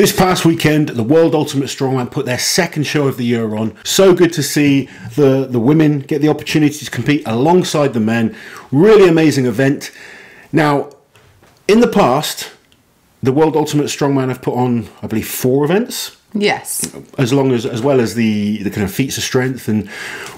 This past weekend, the World Ultimate Strongman put their second show of the year on. So good to see the, the women get the opportunity to compete alongside the men. Really amazing event. Now, in the past, the World Ultimate Strongman have put on, I believe, four events Yes. as long as as well as the the kind of feats of strength and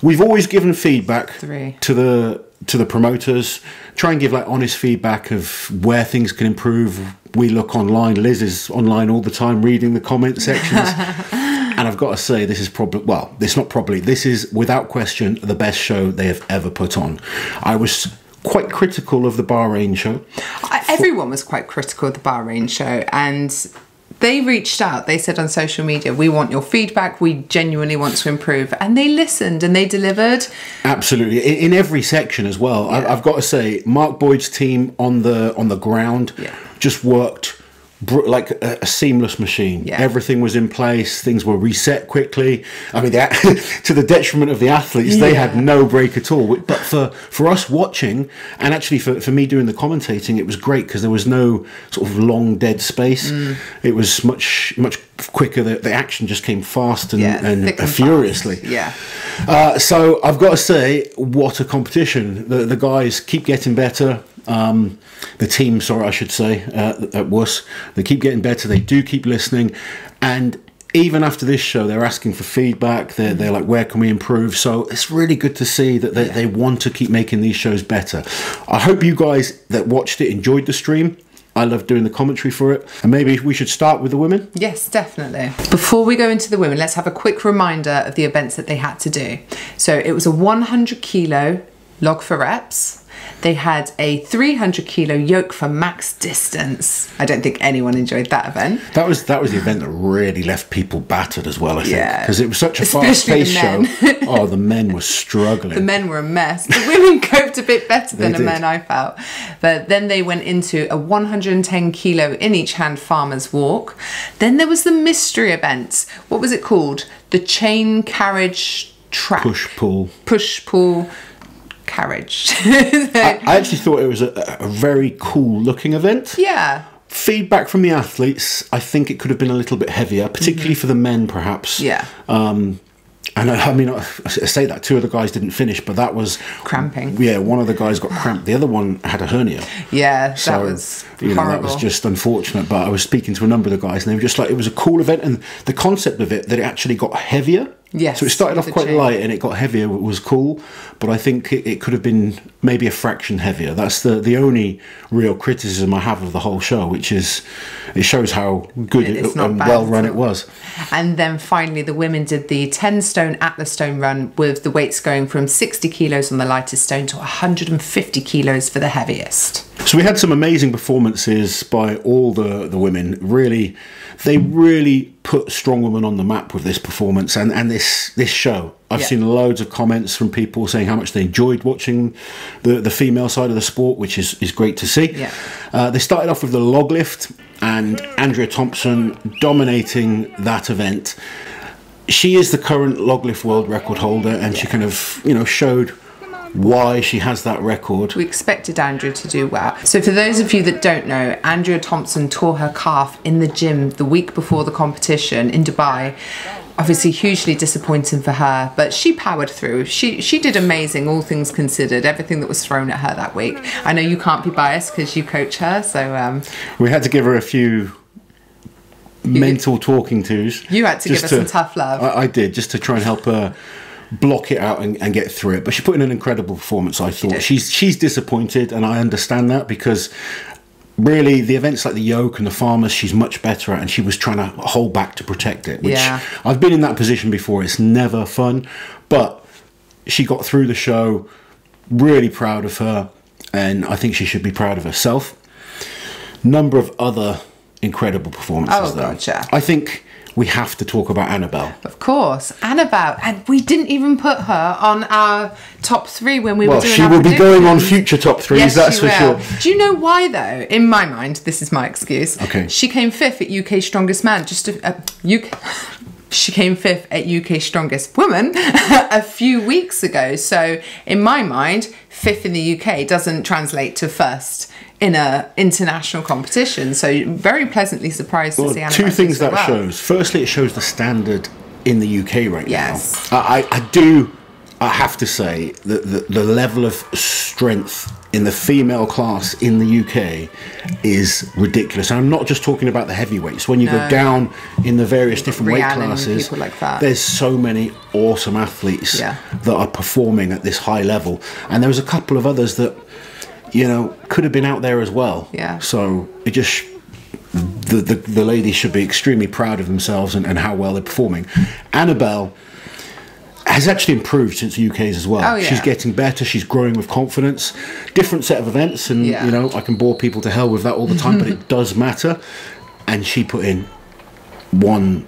we've always given feedback Three. to the to the promoters try and give like honest feedback of where things can improve. We look online. Liz is online all the time reading the comment sections. And i've got to say this is probably well this not probably this is without question the best show they have ever put on. I was quite critical of the bahrain show. Everyone was quite critical of the Bahrain show and they reached out. They said on social media, we want your feedback. We genuinely want to improve. And they listened and they delivered. Absolutely, in, in every section as well. I, Yeah. I've got to say, Mark Boyd's team on the on the ground Yeah. just worked like a, a seamless machine. Yeah. Everything was in place. Things were reset quickly. I mean, to the detriment of the athletes, they had no break at all. But for for us watching, and actually for, for me doing the commentating, it was great because there was no sort of long dead space. Mm. It was much much quicker. The, the action just came fast and, Yeah, and, and furiously. fast. Yeah. Uh, so I've got to say, what a competition! The the guys keep getting better. Um, the team, sorry, I should say, uh, at WUS, they keep getting better. They do keep listening, and even after this show, they're asking for feedback. They're, they're like, where can we improve? So it's really good to see that they, they want to keep making these shows better. I hope you guys that watched it enjoyed the stream. I love doing the commentary for it. And maybe we should start with the women. Yes, definitely. Before we go into the women, let's have a quick reminder of the events that they had to do. So it was a 100 kilo log for reps. They had a 300 kilo yoke for max distance. I don't think anyone enjoyed that event. That was that was the event that really left people battered as well. I think Yeah. because it was such a Especially fast-paced show. oh, the men were struggling. The men were a mess. The women coped a bit better than They the did. men, I felt. But then they went into a 110 kilo in each hand farmer's walk. Then there was the mystery event. What was it called? The chain carriage track. Push pull. Push pull carriage. I, I actually thought it was a, a very cool looking event. yeah. Feedback from the athletes, I think it could have been a little bit heavier, particularly for the men, perhaps. Mm-hmm. Yeah. Um, and I, I mean, I, I say that two of the guys didn't finish, but that was Cramping. Yeah, one of the guys got cramped. The other one had a hernia. Yeah, that So, was you know, horrible. that was just unfortunate. But I was speaking to a number of the guys, and they were just like, it was a cool event, and the concept of it that it actually got heavier. Yes, So it started off quite chain. light, and it got heavier. It Was cool, but I think it, it could have been maybe a fraction heavier. That's the the only real criticism I have of the whole show, which is it shows how good it, not and bad well run it was. And then finally, the women did the 10 stone Atlas stone run with the weights going from 60 kilos on the lightest stone to 150 kilos for the heaviest. So we had some amazing performances by all the, the women. Really, they really put Strong Woman on the map with this performance and, and this this show. I've Yeah. seen loads of comments from people saying how much they enjoyed watching the, the female side of the sport, which is, is great to see. Yeah. Uh, they started off with the log lift and Andrea Thompson dominating that event. She is the current log lift world record holder and she kind of, you know, showed why she has that record. We expected Andrea to do well. So, for those of you that don't know, Andrea Thompson tore her calf in the gym the week before the competition in Dubai. Obviously, hugely disappointing for her, but she powered through. She she did amazing, all things considered. Everything that was thrown at her that week. I know you can't be biased because you coach her, so um, We had to give her a few mental talking tos. You had to give her some tough love. I, I did, just to try and help her block it out and, and get through it. But she put in an incredible performance. I thought did. she's she's disappointed, and I understand that because really the events like the yoke and the farmers she's much better at and she was trying to hold back to protect it which Yeah. i've been in that position before it's never fun but she got through the show really proud of her and i think she should be proud of herself number of other incredible performances Oh, though. I think we have to talk about annabelle of course, Annabelle, and we didn't even put her on our top three when we well were doing. she our will be going on future top threes Yes, that's she for will. sure Do you know why though? In my mind, this is my excuse. Okay. She came fifth at UK Strongest Man. Just a, uh, UK. she came fifth at UK Strongest Woman a few weeks ago. So in my mind, fifth in the UK doesn't translate to first in a international competition. So very pleasantly surprised to see Anna two things that well. shows. Firstly, it shows the standard in the UK right Yes. now. I, I, do. I have to say that the, the level of strength in the female class in the UK is ridiculous. And I'm not just talking about the heavyweights. When you go down in the various different weight Rhiannon and classes, like that. there's so many awesome athletes Yeah. that are performing at this high level. And there was a couple of others that, you know, could have been out there as well. Yeah. So it just the, the, the ladies should be extremely proud of themselves and, and how well they're performing. Annabelle has actually improved since the UK's as well. Oh, yeah. She's getting better. She's growing with confidence. Different set of events, and Yeah. you know I can bore people to hell with that all the time, but it does matter. And she put in one.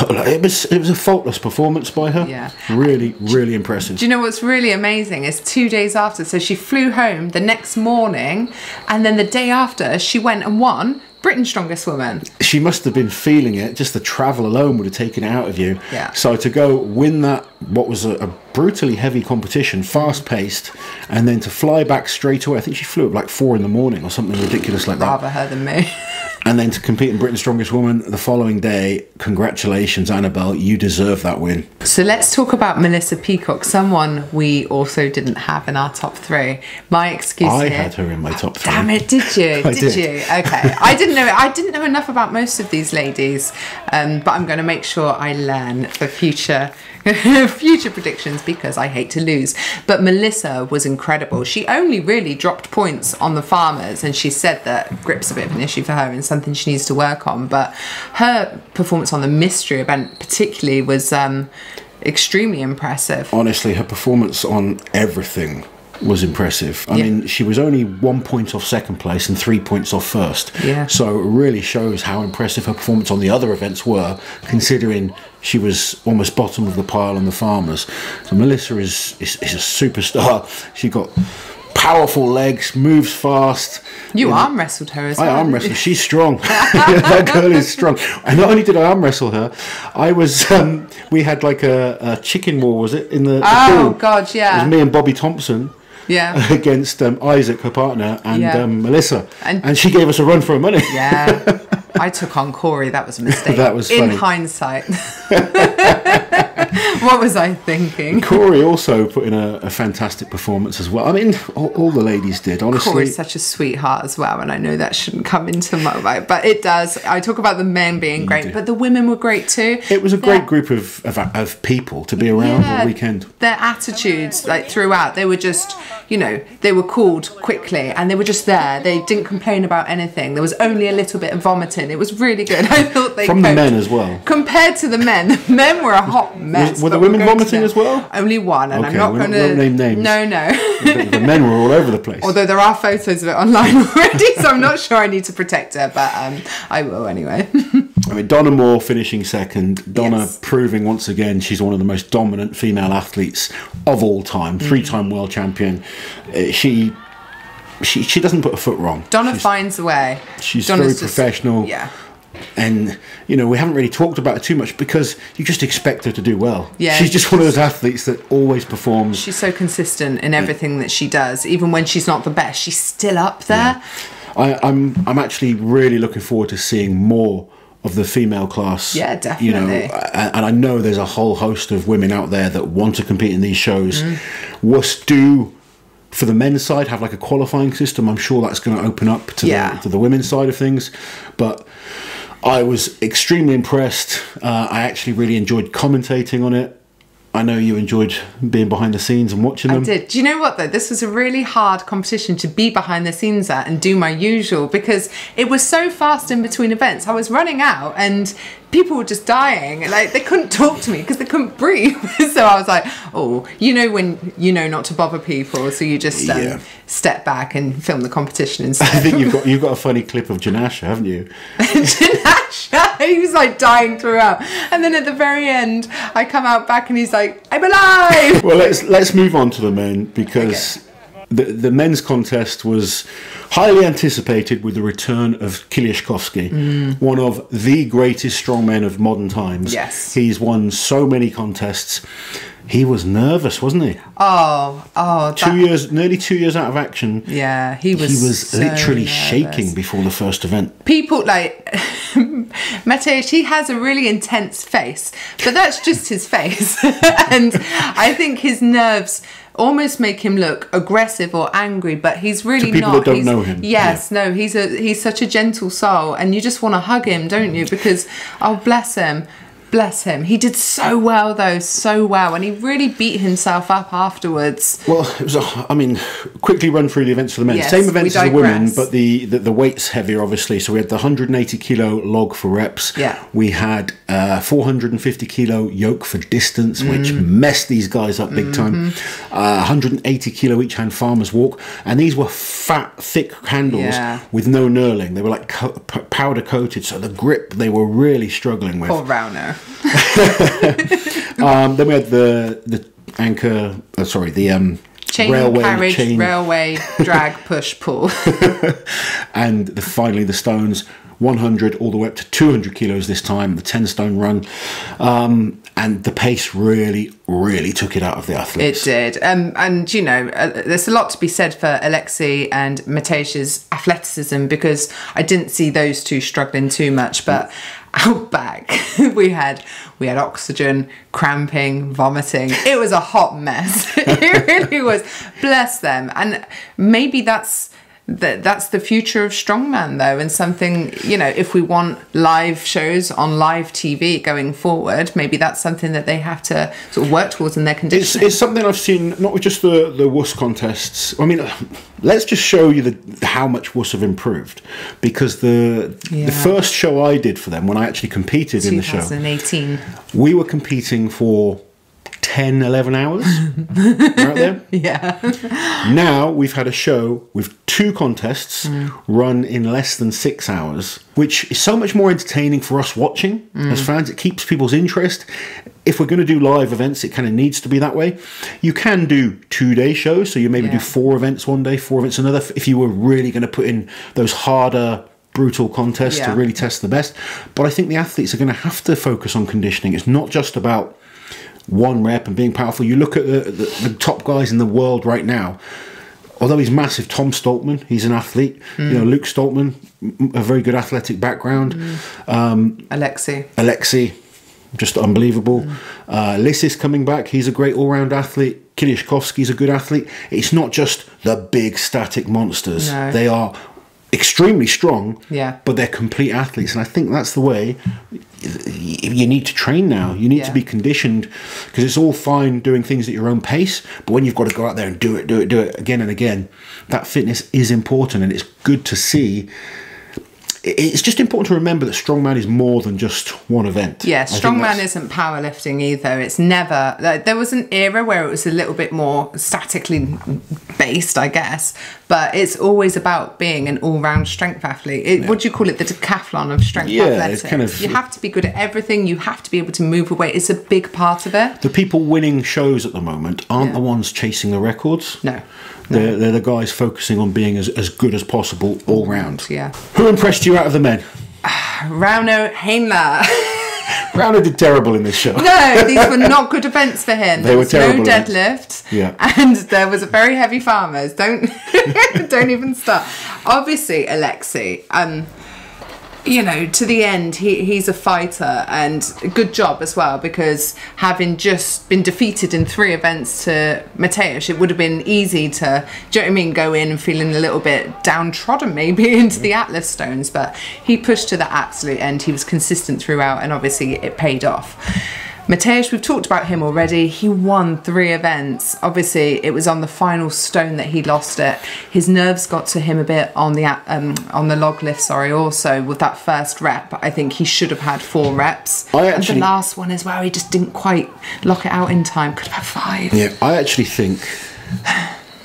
It was it was a faultless performance by her. Yeah. really, really impressive. Do you know what's really amazing is two days after, so she flew home the next morning, and then the day after, she went and won Britain's Strongest Woman. she must have been feeling it. Just the travel alone would have taken it out of you. Yeah. So to go win that, what was a, a brutally heavy competition, fast paced, and then to fly back straight away. I think she flew at like four in the morning or something ridiculous like that. Rather her than me. And then to compete in Britain's Strongest Woman the following day. Congratulations, Annabelle. You deserve that win. So let's talk about Melissa Peacock, someone we also didn't have in our top three. My excuse I here. had her in my top three. Damn it! Did you? I did, did. you? Okay. I didn't know. I didn't know enough about most of these ladies, um, but I'm going to make sure I learn for future future predictions because I hate to lose. But Melissa was incredible. She only really dropped points on the farmers, and she said that grip's a bit of an issue for her and something she needs to work on. But her performance on the mystery event, particularly, was um, extremely impressive. honestly, her performance on everything was impressive. I Yeah. mean, she was only one point off second place and three points off first. Yeah. So it really shows how impressive her performance on the other events were, considering she was almost bottom of the pile on the farmers. So Melissa is is, is a superstar. She got powerful legs, moves fast. You arm wrestled her as well. I arm wrestled. She's strong. that girl is strong. And not only did I arm wrestle her, I was. Um, we had like a, a chicken war, was it in the, the Oh pool? God, It yeah. was me and Bobby Thompson Yeah. against um, Isaac, her partner, and Yeah. um, Melissa, And- and, she gave us a run for her money. Yeah. I took on Corey. That was a mistake. That was In hindsight. what was I thinking? Corey also put in a, a fantastic performance as well. I mean, all, all the ladies did, honestly. Corey's such a sweetheart as well, and I know that shouldn't come into my right, but it does. I talk about the men being great, do. but the women were great too. it was a great group of, of, of people to be around all weekend. Their attitudes, like throughout, they were just, you know, they were called quickly and they were just there. They didn't complain about anything. There was only a little bit of vomiting. It was really good. I thought they From the men as well. Compared to the men, the men were a hot mess. Were the women vomiting as well? Only one, and I'm not going to name names. No, no. the, men were all over the place. Although there are photos of it online already, so I'm not sure I need to protect her, but um, I will anyway. I mean, Donna Moore finishing second. Donna Yes. proving once again she's one of the most dominant female athletes of all time. Mm. Three-time world champion. Uh, she, she, she doesn't put a foot wrong. Donna She's- finds a way. She's Donna's very just- professional. yeah. And you know we haven't really talked about it too much because you just expect her to do well. Yeah. she's just one of those athletes that always performs. She's so consistent in everything that she does. Even when she's not the best, she's still up there. I, I'm I'm actually really looking forward to seeing more of the female class. Yeah, definitely. You know, and I know there's a whole host of women out there that want to compete in these shows. Mm. Was do for the men's side have like a qualifying system. I'm sure that's going to open up to Yeah. the, to the women's side of things, but. I was extremely impressed. Uh, I actually really enjoyed commentating on it. I know you enjoyed being behind the scenes and watching them. I did. Do you know what though? This was a really hard competition to be behind the scenes at and do my usual because it was so fast in between events. I was running out and people were just dying. Like they couldn't talk to me because they couldn't breathe. so I was like, oh, you know when you know not to bother people, so you just um, Yeah. step back and film the competition instead. I think you've got you've got a funny clip of Janashia, haven't you? Janashia, he was like dying throughout. And then at the very end, I come out back and he's like, I'm alive! Well, let's let's move on to the men because the, the men's contest was highly anticipated with the return of Kieliszkowski, Mm. one of the greatest strongmen of modern times. Yes. He's won so many contests. He was nervous, wasn't he? Oh, oh, Two that- years, nearly two years out of action. Yeah, he was. He was so literally nervous. shaking before the first event. People like Mateusz. He has a really intense face, but that's just his face, and I think his nerves almost make him look aggressive or angry. But he's really people not. that don't He's- know him, Yes, no, he's a he's such a gentle soul, and you just want to hug him, don't you? Because oh, bless him. Bless him. He did so well, though, so well. And he really beat himself up afterwards. Well, it was. A, I mean, quickly run through the events for the men. Yes, Same events as the women, but the, the the weight's heavier, obviously. So we had the 180 kilo log for reps. Yeah. We had uh, 450 kilo yoke for distance, which Mm. messed these guys up big time. Mm-hmm. Uh, 180 kilo each hand farmers walk, and these were fat, thick handles Yeah. with no knurling. They were like co- p- powder coated, so the grip they were really struggling with. Poor Rauno. Um, then we had the the anchor. Uh, sorry, the um, Chain railway carriage, chain. railway, drag, push, pull. and the, finally the stones 100 all the way up to 200 kilos this time the 10 stone run um, and the pace really really took it out of the athletes. It did. Um, and, you know, uh, there's a lot to be said for Alexei and Mateusz's athleticism because I didn't see those two struggling too much. But out back, we had we had oxygen, cramping, vomiting. It was a hot mess. it really was. Bless them. And maybe that's that that's the future of strongman though and something you know if we want live shows on live tv going forward maybe that's something that they have to sort of work towards in their it's, it's something I've seen not with just the the wuss contests. I mean, let's just show you the how much wuss have improved because the Yeah. the first show I did for them when I actually competed in the show, 2018. we were competing for 10, 11 hours right there. Yeah. Now we've had a show with two contests mm. run in less than six hours, which is so much more entertaining for us watching mm. as fans. It keeps people's interest. If we're going to do live events, it kind of needs to be that way. You can do two day shows, so you maybe Yeah. do four events one day, four events another. If you were really going to put in those harder, brutal contests Yeah. to really test the best. But I think the athletes are going to have to focus on conditioning. It's not just about one rep and being powerful. You look at the, the, the top guys in the world right now. Although he's massive, Tom Stoltman, he's an athlete. You know, hmm. Luke Stoltman, a very good athletic background. Hmm. Um, Alexei. Alexei, just unbelievable. Hmm. Uh, Licis coming back, he's a great all-round athlete. Kieliszkowski's a good athlete. It's not just the big static monsters. No. They are extremely strong, Yeah. but they're complete athletes. And I think that's the way you need to train now. You need Yeah. to be conditioned because it's all fine doing things at your own pace, but when you've got to go out there and do it, do it, do it again and again, that fitness is important and it's good to see. It's just important to remember that strongman is more than just one event. Yeah, strongman isn't powerlifting either. It's never. There was an era where it was a little bit more statically based, I guess, but it's always about being an all-round strength athlete. It, What do you call it? The decathlon of strength Yeah, athletics. it's kind of- you have to be good at everything. You have to be able to move away. It's a big part of it. The people winning shows at the moment aren't Yeah. the ones chasing the records. No. They're, they're the guys focusing on being as, as good as possible all round. Yeah. Who impressed you out of the men? Rauno Heinla. Rauno did terrible in this show. No, these were not good events for him. They There were terrible No deadlifts. Yeah. And there was a very heavy farmers. Don't don't even start. Obviously, Alexei. Um, you know, to the end, he, he's a fighter and a good job as well because having just been defeated in three events to Mateusz, it would have been easy to, do you know what I mean, go in feeling a little bit downtrodden maybe into the Atlas stones. But he pushed to the absolute end. He was consistent throughout and obviously it paid off. Mateusz, we've talked about him already. He won three events. Obviously, it was on the final stone that he lost it. His nerves got to him a bit on the um, on the log lift. Sorry, also with that first rep, I think he should have had four reps. I and actually- the last one as well, he just didn't quite lock it out in time. Could have had five. Yeah, I actually think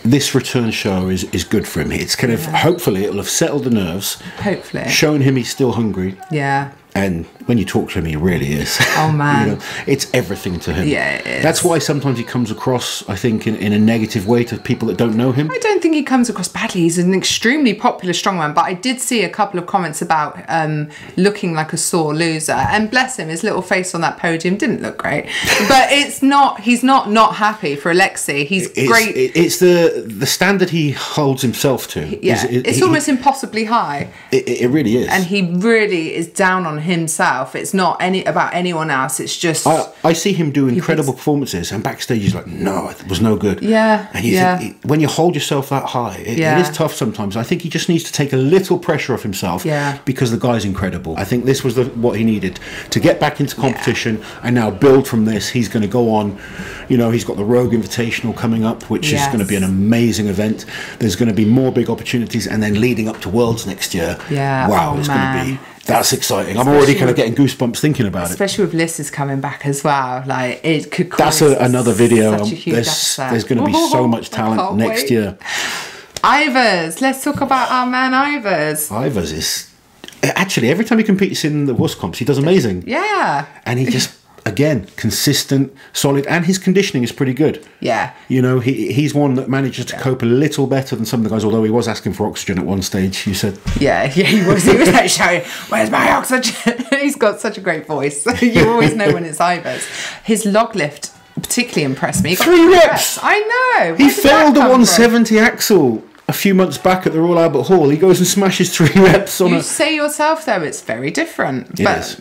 this return show is, is good for him. It's kind of hopefully it'll have settled the nerves, Hopefully, shown him he's still hungry, yeah. and when you talk to him, he really is. Oh, man. you know, it's everything to him. Yeah, it is. That's why sometimes he comes across, I think, in, in a negative way to people that don't know him. I don't think he comes across badly. He's an extremely popular strongman, but I did see a couple of comments about um, looking like a sore loser. And bless him, his little face on that podium didn't look great. but it's not. He's not not happy for Alexei. He's It's, great. it's the the standard he holds himself to. yeah, is- it- it's he- almost impossibly high, It, it really is. and he really is down on himself. It's not any about anyone else. It's just I, I see him do incredible performances, and backstage he's like, "No, it was no good." Yeah, and yeah. think, when you hold yourself that high, it, Yeah. it is tough sometimes. I think he just needs to take a little pressure off himself. Yeah. because the guy's incredible. I think this was the, what he needed to get back into competition and now build from this. He's going to go on. You know, he's got the Rogue Invitational coming up, which is going to be an amazing event. There's going to be more big opportunities, and then leading up to Worlds next year. Yeah, wow, oh, it's going to be. That's exciting. I'm already kind of getting goosebumps thinking about it. especially with Liz is coming back as well. Like it could. That's cause a, another video. such a Um, huge there's there's going to be so Oh, much talent next wait. year. Ivers, let's talk about our man Ivers. Ivers is actually every time he competes in the WUS comps, he does amazing, Yeah, and he just again consistent, solid, and his conditioning is pretty good. yeah. You know, he he's one that manages to cope a little better than some of the guys. Although he was asking for oxygen at one stage, you said. Yeah, yeah, he was. He was like shouting, "Where's my oxygen?" He's got such a great voice. you always know when it's Ivers. His log lift particularly impressed me. Three reps. I know. Where He failed the come from? 170 axle a few months back at the Royal Albert Hall. He goes and smashes three reps on You a. say yourself though, it's very different. It but.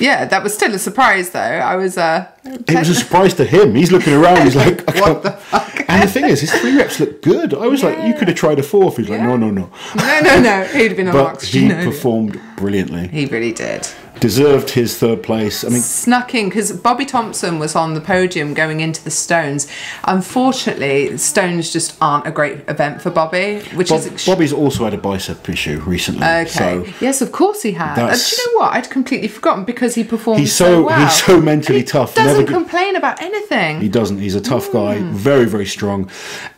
Yeah, that was still a surprise though. I was uh It was a surprise to him. He's looking around. He's like, What the fuck? And the thing is, his three reps look good. I was like, you could have tried a fourth. He's like, no, no, no. no, no, no. He'd have been on But he earlier. performed brilliantly. He really did. Deserved his third place. I mean, Snuck in because Bobby Thompson was on the podium going into the Stones. Unfortunately, Stones just aren't a great event for Bobby, which Bob, is Bobby's also had a bicep issue recently. okay. So yes, of course he had. Uh, do you know what? I'd completely forgotten because he performed He's so, so- well. he's so mentally And he tough. Doesn't complain about anything. he doesn't. He's a tough guy. Hmm. Very, very strong.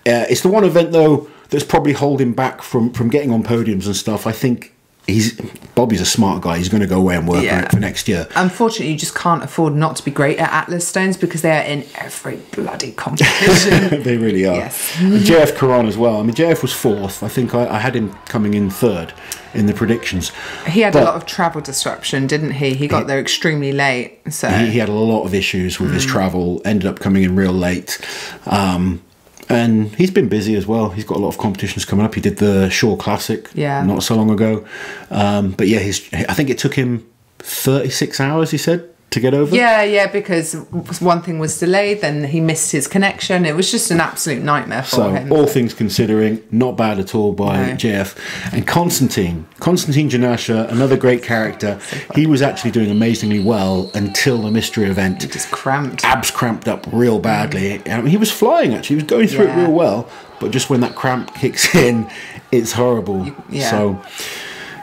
Uh, it's the one event though that's probably holding back from from getting on podiums and stuff. I think he's Bobby's a smart guy. He's going to go away and work on it for next year. Unfortunately, you just can't afford not to be great at Atlas Stones because they are in every bloody competition. they really are. Yes. And JF Caron as well. I mean, JF was fourth. I think I, I had him coming in third in the predictions. he had a lot of travel disruption, didn't he? He got there extremely late. So he, he had a lot of issues with his Mm. travel ended up coming in real late um, and he's been busy as well. He's got a lot of competitions coming up. He did the Shaw Classic Yeah. not so long ago. Um, but yeah his, i think it took him 36 hours he said to get over Yeah, yeah, because one thing was delayed, then he missed his connection. It was just an absolute nightmare for so him. all things considering not bad at all by No. jf and Konstantine Konstantine Janashia another great character he was actually doing amazingly well until the mystery event just cramped. abs cramped up real badly. Mm. I mean, he was flying actually. He was going through Yeah. it real well, but just when that cramp kicks in, it's horrible. yeah. So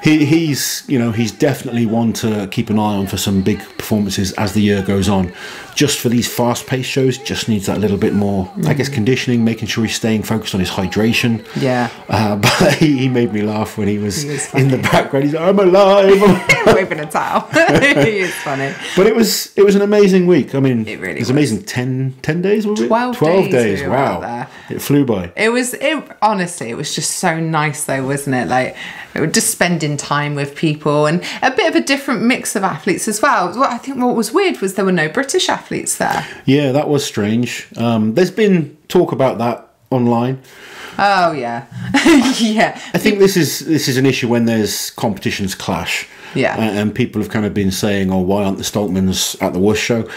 he, he's you know he's definitely one to keep an eye on for some big performances as the year goes on. Just for these fast-paced shows, just needs that little bit more, I guess, conditioning, making sure he's staying focused on his hydration. Yeah. Uh, but he, he made me laugh when he was, He was in the background. He's like, "I'm alive." I'm Waving a towel. he is funny. But it was it was an amazing week. I mean, It really was was. amazing. 10, 10 days, was it? 12 12 days days. we wow. there. It flew by. It was it honestly, it was just so nice though, wasn't it? Like just spending time with people and a bit of a different mix of athletes as well. What I think what was weird was there were no British athletes there. Yeah, that was strange. Um, there's been talk about that online. Oh yeah. yeah. I think this is this is an issue when there's competitions clash. Yeah. A- And, people have kind of been saying, "Oh, why aren't the Stoltmans at the Wush show?"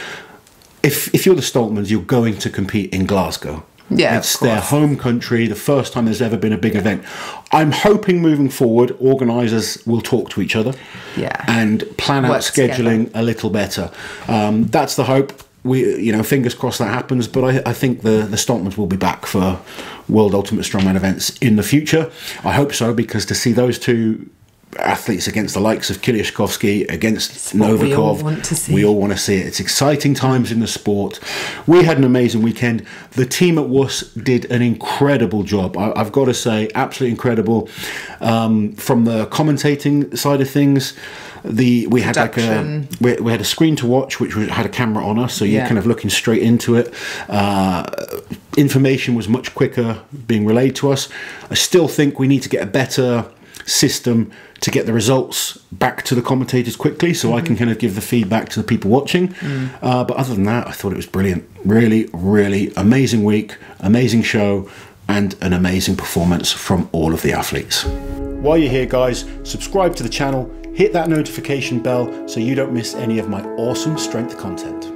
If if you're the Stoltmans, you're going to compete in Glasgow. Yeah, it's their home country. The first time there's ever been a big event. I'm hoping moving forward, organisers will talk to each other. Yeah. And plan out Work scheduling a little better. Um, that's the hope. We, you know, fingers crossed that happens. But I, I think the the Stoltmans will be back for World Ultimate Strongman events in the future. I hope so because to see those two athletes against the likes of Kieliszkowski, against Novikov. we all want to see. We all want to see it. It's exciting times in the sport. We had an amazing weekend. The team at WUS did an incredible job. I, have got to say, absolutely incredible. Um, from the commentating side of things, the we had like a we, we had a screen to watch, which was, had a camera on us, so you're Yeah. kind of looking straight into it. Uh, information was much quicker being relayed to us. I still think we need to get a better system to get the results back to the commentators quickly so I can kind of give the feedback to the people watching. Uh, but other than that, I thought it was brilliant. Really, really amazing week, amazing show, and an amazing performance from all of the athletes. While you're here, guys, subscribe to the channel, hit that notification bell so you don't miss any of my awesome strength content.